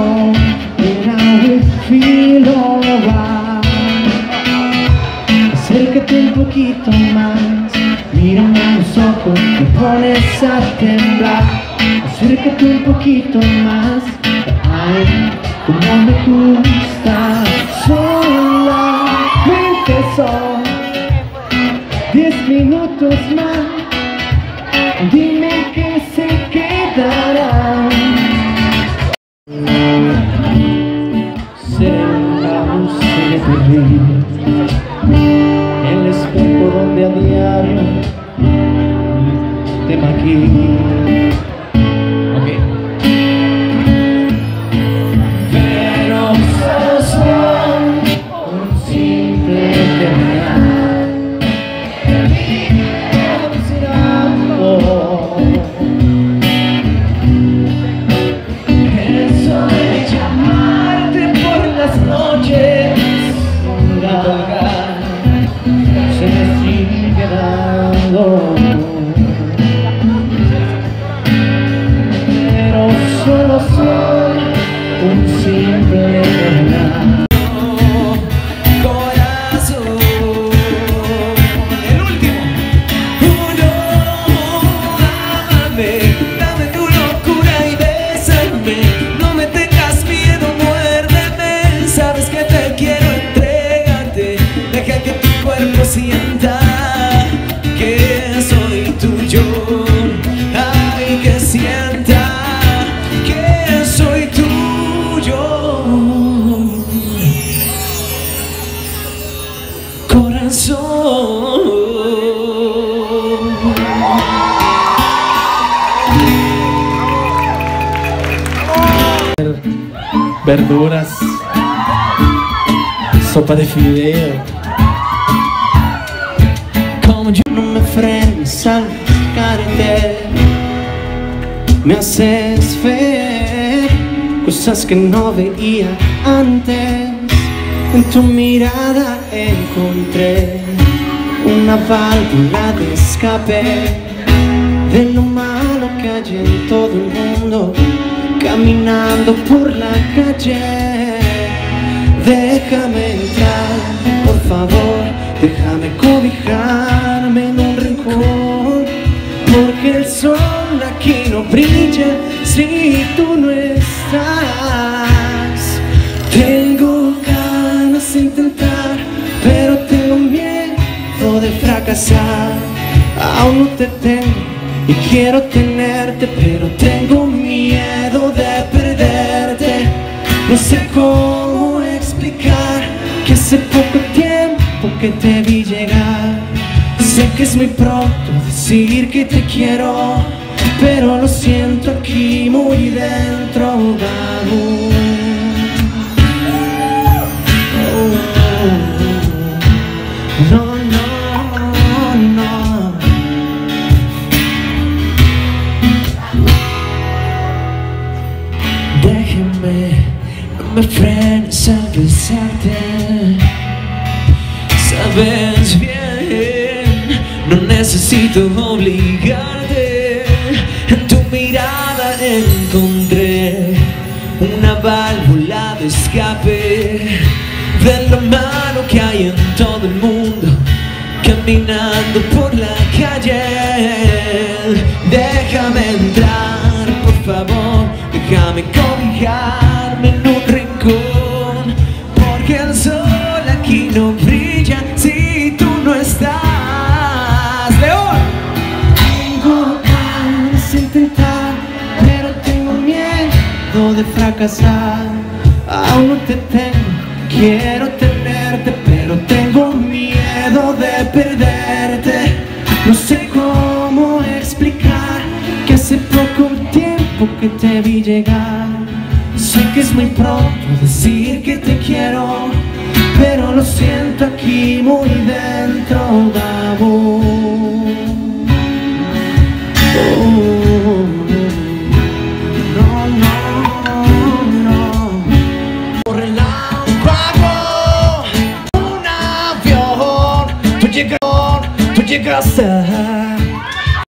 And I will feel alright Acércate un poquito más Mírame a los ojos, me pones a temblar. Acércate un poquito más Ay, como me gusta. Solamente son Diez minutos más Dime que se quedarán te verduras, sopa de fideo. Como yo no me frenes al buscarte, me haces ver cosas que no veía antes. En tu mirada encontré una válvula de escape de lo malo que hay en todo el mundo caminando por la calle. Déjame entrar, por favor, déjame cobijarme en un rincón, porque el sol aquí no brilla si tú no estás. Tengo ganas de intentar, pero tengo miedo de fracasar. Aún no te tengo y quiero tenerte, pero tengo miedo de perderte. No sé cómo explicar que hace poco tiempo que te vi llegar. Sé que es muy pronto decir que te quiero, pero lo siento aquí muy dentro aún. Me frenes al besarte Sabes bien, no necesito obligarte. En tu mirada encontré una válvula de escape De lo malo que hay en todo el mundo Caminando por la calle. Déjame entrar, por favor Déjame cobijarme fracasar. Aún te tengo, quiero tenerte Pero tengo miedo de perderte. No sé cómo explicar Que hace poco tiempo que te vi llegar. Sé que es muy pronto decir que te quiero Pero lo siento aquí muy dentro casa